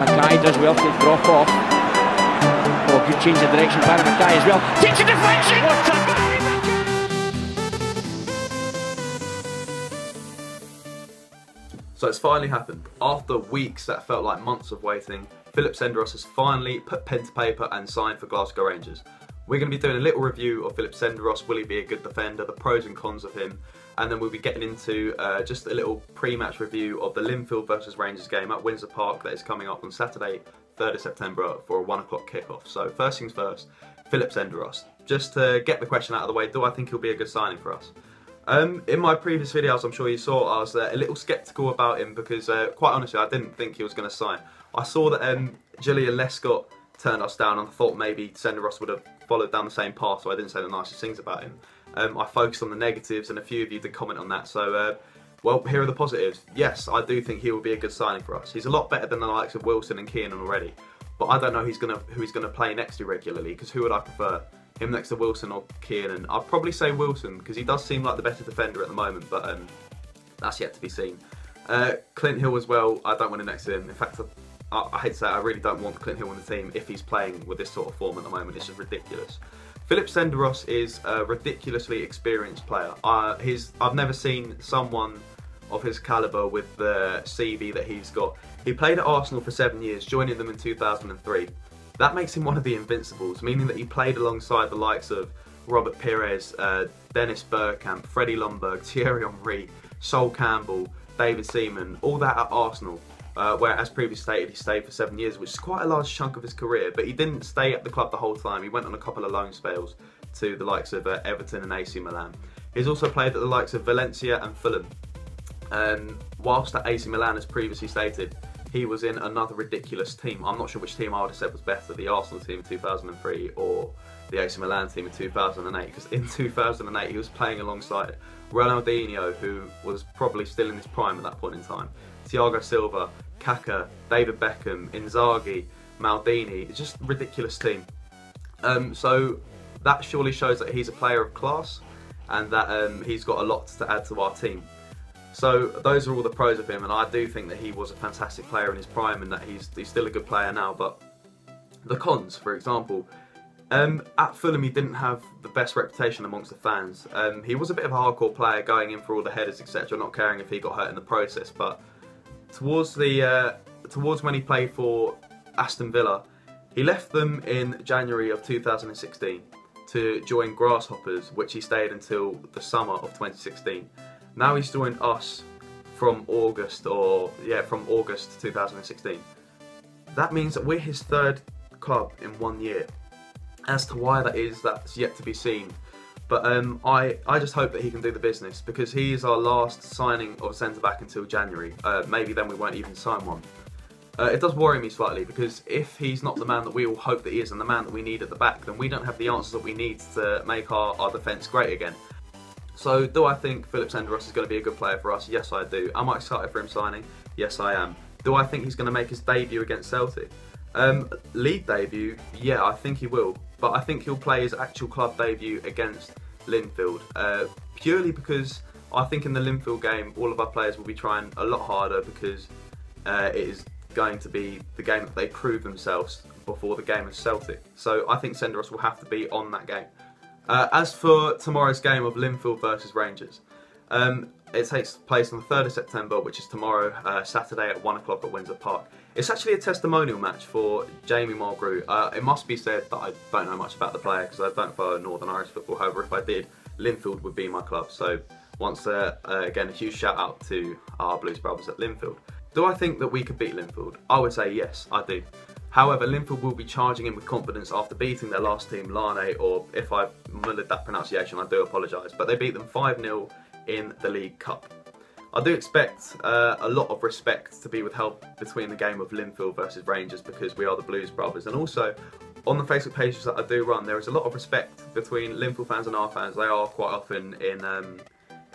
McKay does well to drop off. Oh, good change of direction by McKay as well. Takes a deflection! What a So it's finally happened. After weeks that felt like months of waiting, Philip Senderos has finally put pen to paper and signed for Glasgow Rangers. We're going to be doing a little review of Philip Senderos, will he be a good defender, the pros and cons of him, and then we'll be getting into uh, just a little pre-match review of the Linfield versus Rangers game at Windsor Park that is coming up on Saturday, 3rd of September for a 1 o'clock kickoff. So first things first, Philip Senderos. Just to get the question out of the way, do I think he'll be a good signing for us? Um, in my previous videos, I'm sure you saw, I was uh, a little sceptical about him because, uh, quite honestly, I didn't think he was going to sign. I saw that um, Joleon Lescott turned us down and I thought maybe Senderos would have followed down the same path, so I didn't say the nicest things about him. Um, I focused on the negatives and a few of you did comment on that, so uh, well, here are the positives. Yes, I do think he will be a good signing for us. He's a lot better than the likes of Wilson and Kiernan already, but I don't know gonna, who he's going to play next to regularly, because who would I prefer? him next to Wilson or Kiernan. I'd probably say Wilson because he does seem like the better defender at the moment, but um, that's yet to be seen. Uh, Clint Hill as well, I don't want him next to him. In fact, I, I, hate to say I really don't want Clint Hill on the team if he's playing with this sort of form at the moment. It's just ridiculous. Philip Senderos is a ridiculously experienced player. Uh, I've never seen someone of his calibre with the CV that he's got. He played at Arsenal for seven years, joining them in 2003. That makes him one of the invincibles, meaning that he played alongside the likes of Robert Pires, uh, Dennis Bergkamp, Freddie Ljungberg, Thierry Henry, Sol Campbell, David Seaman, all that at Arsenal. Uh, where, as previously stated, he stayed for seven years, which is quite a large chunk of his career. But he didn't stay at the club the whole time. He went on a couple of loan spells to the likes of uh, Everton and AC Milan. He's also played at the likes of Valencia and Fulham. And whilst at AC Milan, as previously stated, he was in another ridiculous team. I'm not sure which team I would have said was better, the Arsenal team in 2003 or the AC Milan team in 2008, because in 2008 he was playing alongside Ronaldinho, who was probably still in his prime at that point in time, Thiago Silva, Kaká, David Beckham, Inzaghi, Maldini, it's just a ridiculous team. Um, so that surely shows that he's a player of class and that um, he's got a lot to add to our team. So those are all the pros of him, and I do think that he was a fantastic player in his prime, and that he's he's still a good player now. But the cons, for example, um, at Fulham he didn't have the best reputation amongst the fans. Um, he was a bit of a hardcore player, going in for all the headers, etc., not caring if he got hurt in the process. But towards the uh, towards when he played for Aston Villa, he left them in January of 2016 to join Grasshoppers, which he stayed until the summer of 2016. Now he's doing us from August or yeah from August 2016. That means that we're his third club in one year. As to why that is, that's yet to be seen. But um, I, I just hope that he can do the business because he is our last signing of centre back until January. Uh, maybe then we won't even sign one. Uh, it does worry me slightly because if he's not the man that we all hope that he is and the man that we need at the back, then we don't have the answers that we need to make our, our defence great again. So do I think Philip Senderos is going to be a good player for us? Yes, I do. Am I excited for him signing? Yes, I am. Do I think he's going to make his debut against Celtic? Um, league debut? Yeah, I think he will. But I think he'll play his actual club debut against Linfield. Uh, purely because I think in the Linfield game, all of our players will be trying a lot harder because uh, it is going to be the game that they prove themselves before the game of Celtic. So I think Senderos will have to be on that game. Uh, as for tomorrow's game of Linfield versus Rangers, um, it takes place on the 3rd of September, which is tomorrow, uh, Saturday at 1 o'clock at Windsor Park. It's actually a testimonial match for Jamie Mulgrew. Uh, it must be said that I don't know much about the player because I don't follow Northern Irish football. However, if I did, Linfield would be my club. So, once uh, uh, again, a huge shout out to our Blues brothers at Linfield. Do I think that we could beat Linfield? I would say yes, I do. However, Linfield will be charging in with confidence after beating their last team, Larne, or if I've mullered that pronunciation, I do apologise, but they beat them 5-0 in the League Cup. I do expect uh, a lot of respect to be withheld between the game of Linfield versus Rangers because we are the Blues brothers, and also on the Facebook pages that I do run, there is a lot of respect between Linfield fans and our fans. They are quite often in um,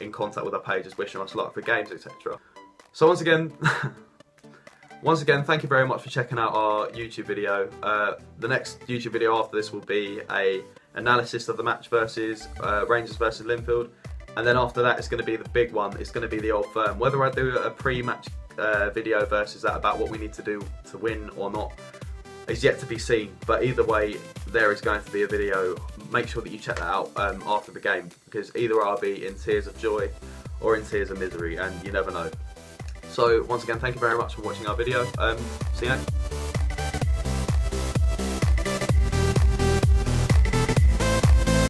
in contact with our pages, wishing us luck for games, etc. So once again, Once again, thank you very much for checking out our YouTube video. Uh, the next YouTube video after this will be a analysis of the match versus uh, Rangers versus Linfield. And then after that, it's going to be the big one. It's going to be the old firm. Whether I do a pre-match uh, video versus that about what we need to do to win or not is yet to be seen. But either way, there is going to be a video. Make sure that you check that out um, after the game because either I'll be in tears of joy or in tears of misery, and you never know. So once again, thank you very much for watching our video. Um, see you next.